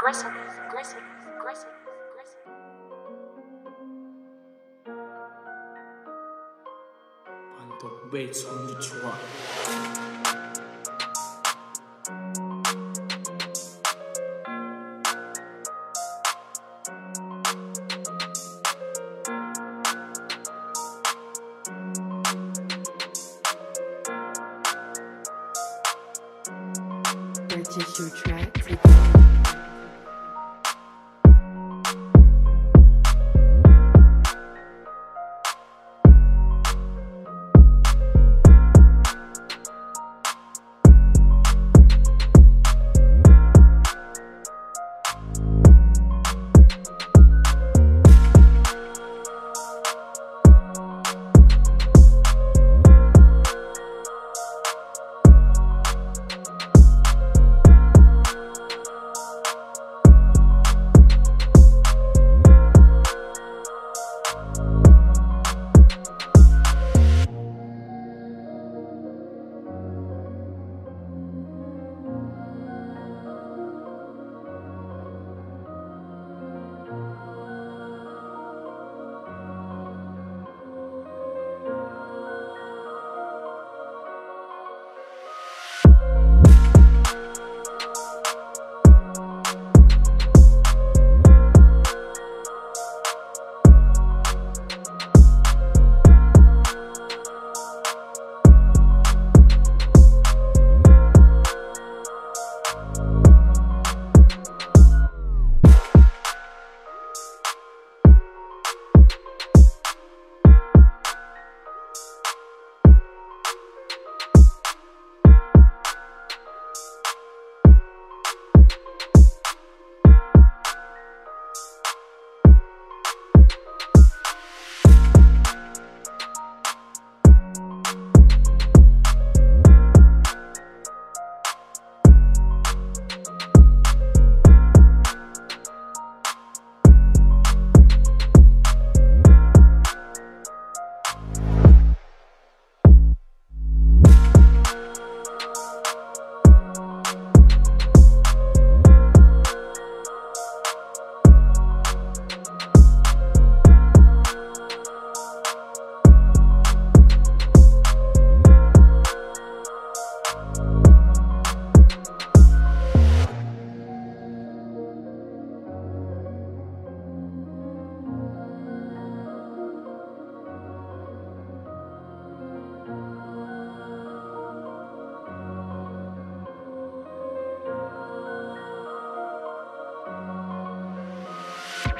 Grissom, Grissom, Grissom, Grissom. The beats on the track. Purchase your track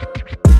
Put the